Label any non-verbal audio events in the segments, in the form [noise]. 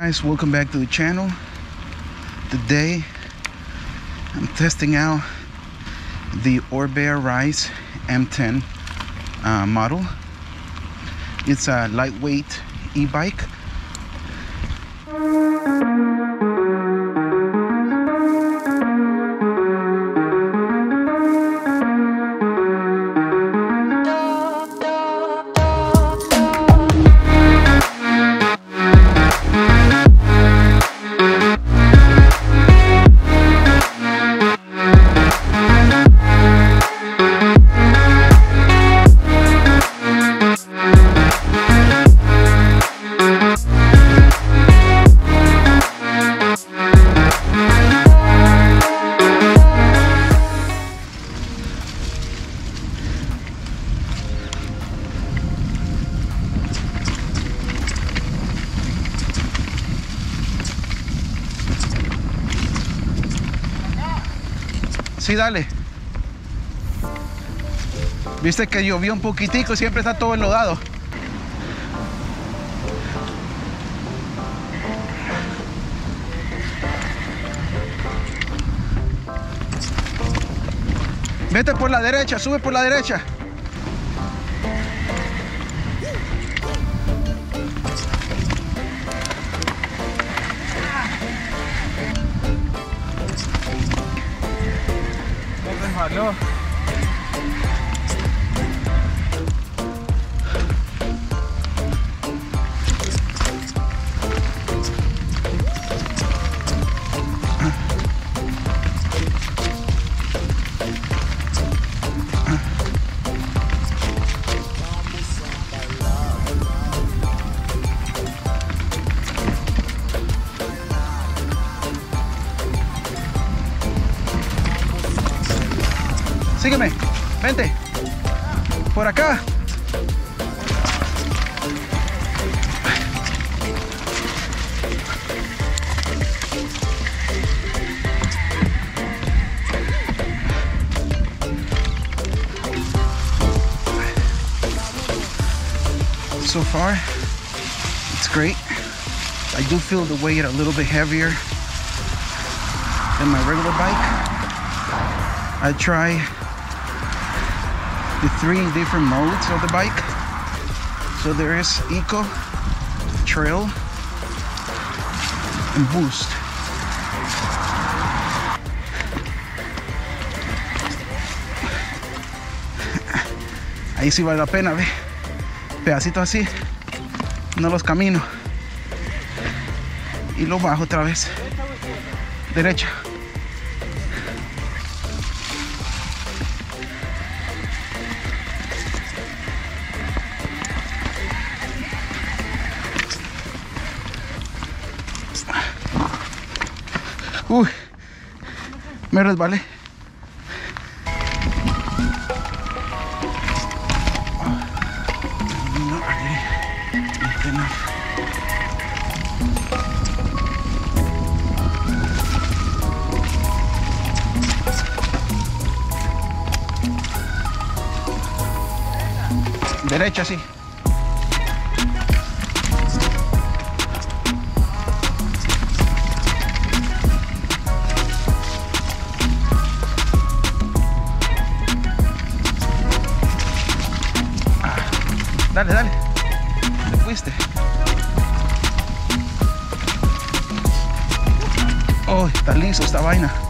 guys welcome back to the channel. Today I'm testing out the Orbea Rise M10 uh, model. It's a lightweight e-bike Viste que llovió un poquitico siempre está todo enlodado. Vete por la derecha, sube por la derecha. Far, it's great. I do feel the weight a little bit heavier than my regular bike. I try the three different modes of the bike. So there is Eco, Trail, and Boost. [laughs] Ahí sí vale la pena, ve. Pedacitos así, no los camino. Y lo bajo otra vez. Derecha. Uy, me resbalé. Derecha, sí. Dale, dale. Te fuiste. Oh, está liso esta vaina.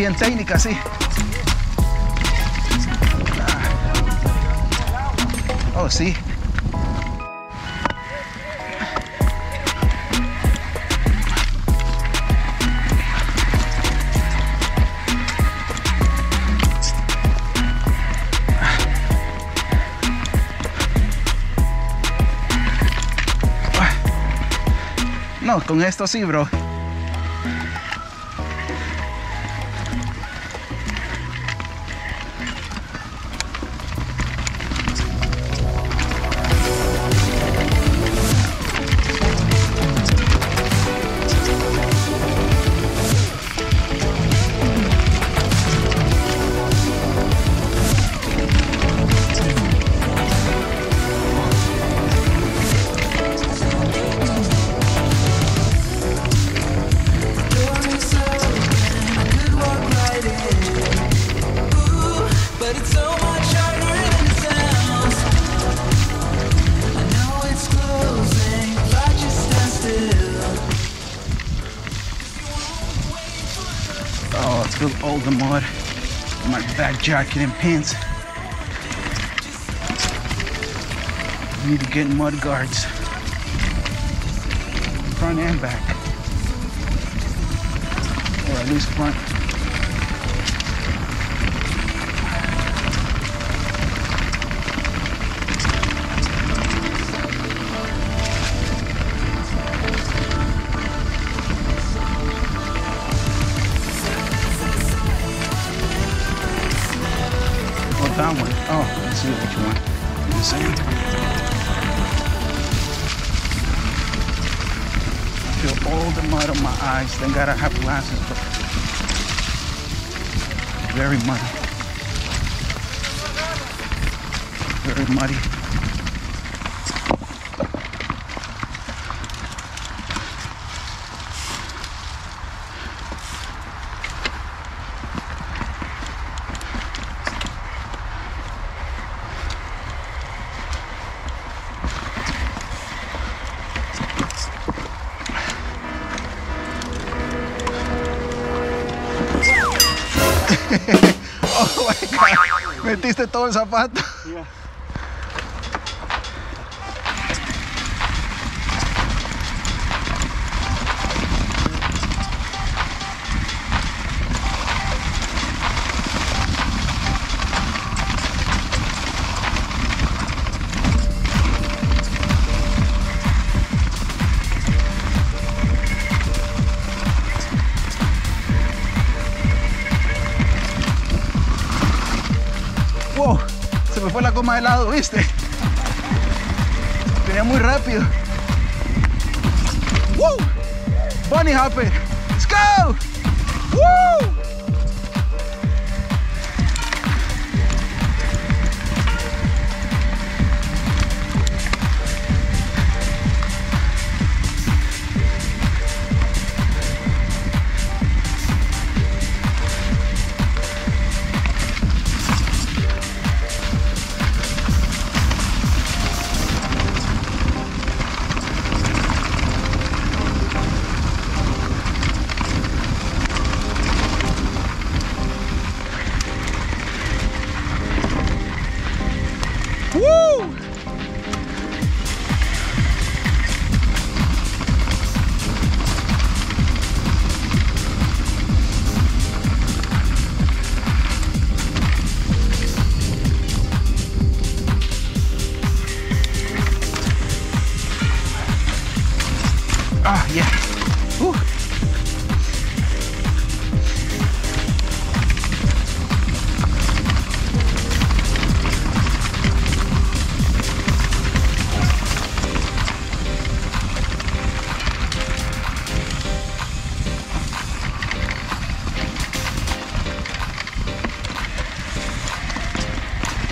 bien técnica, sí. Oh, sí. No, con esto sí, bro. Oh, it's feel all the mud. My back jacket and pants. Need to get mud guards. Front and back. Or at least front. Oh, one. Oh, I see which one. The same. Feel all the mud on my eyes. Thank God I have glasses, but very muddy. Very muddy. Metiste todo el zapato. Fue la coma de lado, ¿viste? Venía muy rápido. Woo! Bunny hopping. Let's go! Woo!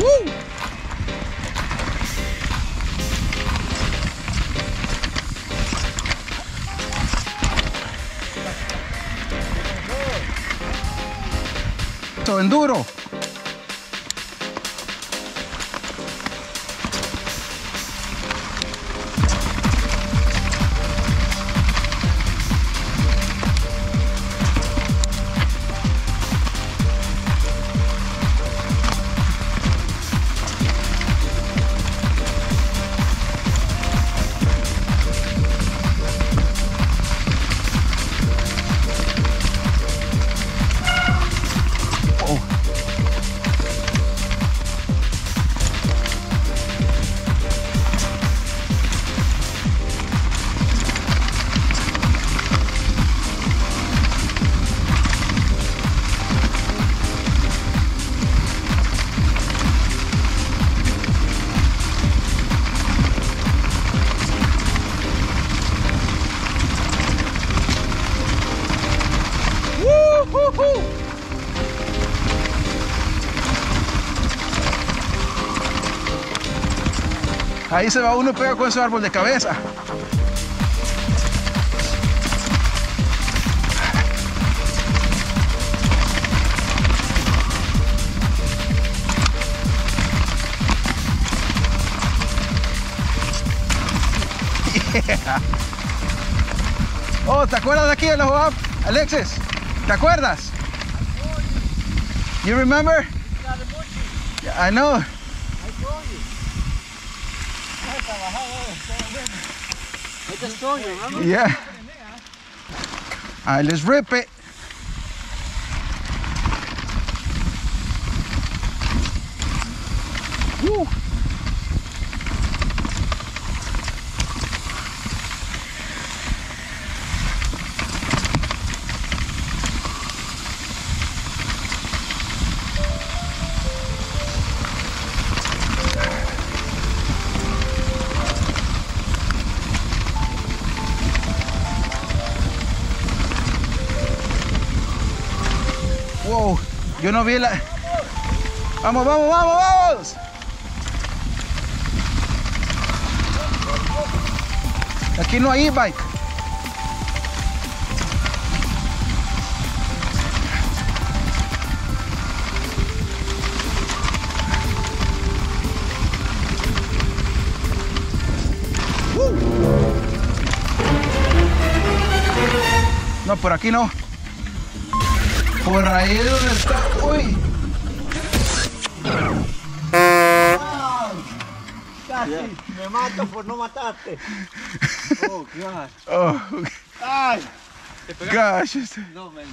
Woo! Enduro. Ahí se va uno pega con ese árbol de cabeza. [laughs] Oh, ¿te acuerdas de aquí de la Alexis? ¿Te acuerdas? You remember? Yeah, I know. I told you? Yeah. All right, let's rip it. Woo. Yo no vi la. Vamos, vamos, vamos, vamos. Aquí no hay e-bike. Woo. No, por aquí no. Por ahí es donde está. Uy. Casi me mato por no matarte. Oh, God. Oh, Ay, gosh. este- no, man.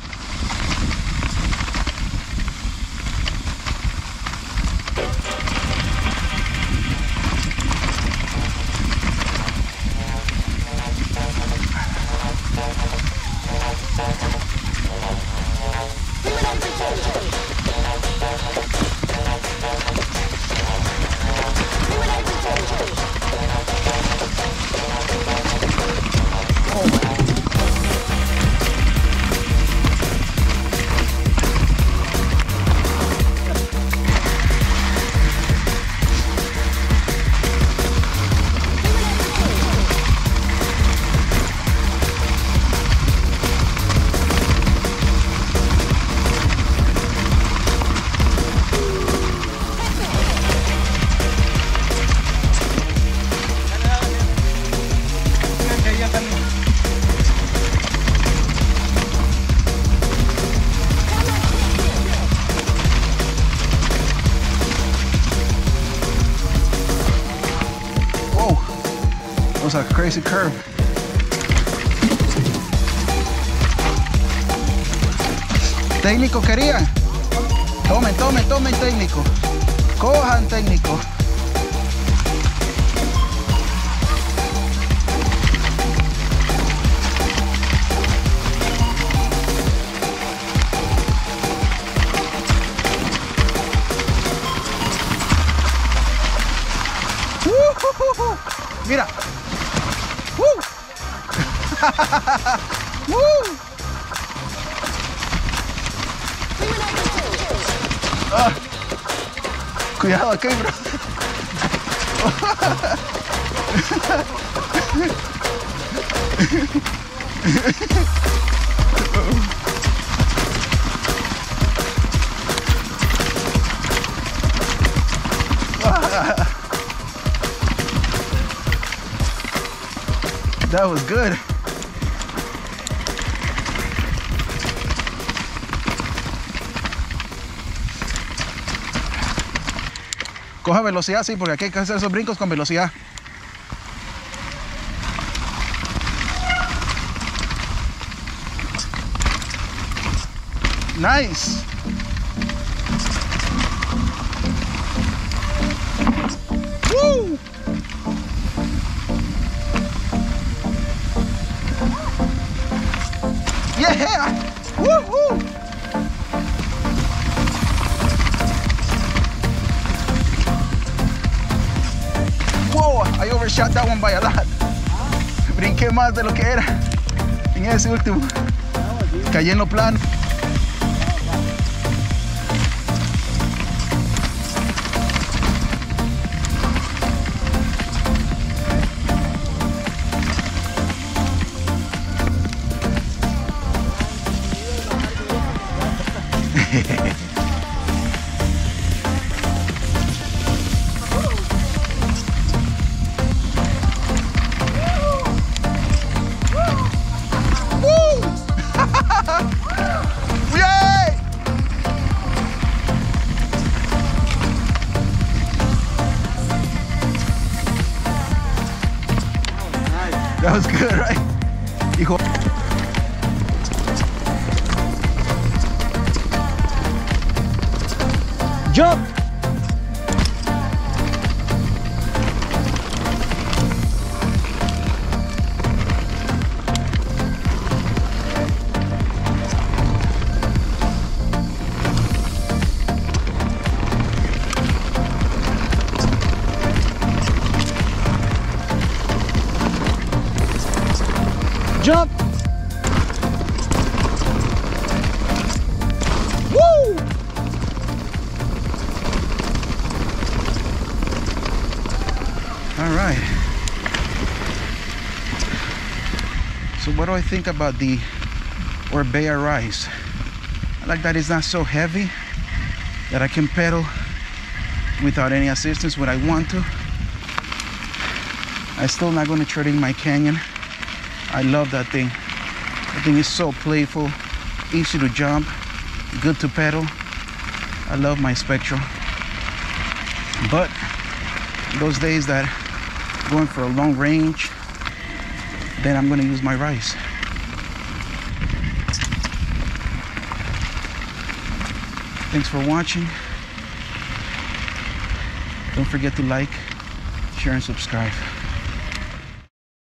A curve. Técnico querían. Tomen, tomen, tomen técnico. Cojan técnico. Mira. [laughs] Woo. Ah. Cuidado aquí, bro. That was good. Coja velocidad, sí, porque aquí hay que hacer esos brincos con velocidad. Nice. Yeah! One by a. Brinqué más de lo que era en ese último. Caí en lo plano. приходит. Jump! Woo! All right. So what do I think about the Orbea rice? I like that it's not so heavy that I can pedal without any assistance when I want to. I'm still not going to trade in my Canyon. I love that thing. I think it's so playful, easy to jump, good to pedal. I love my Spectral. But those days that going for a long range, then I'm gonna use my rice. Thanks for watching. Don't forget to like, share, and subscribe.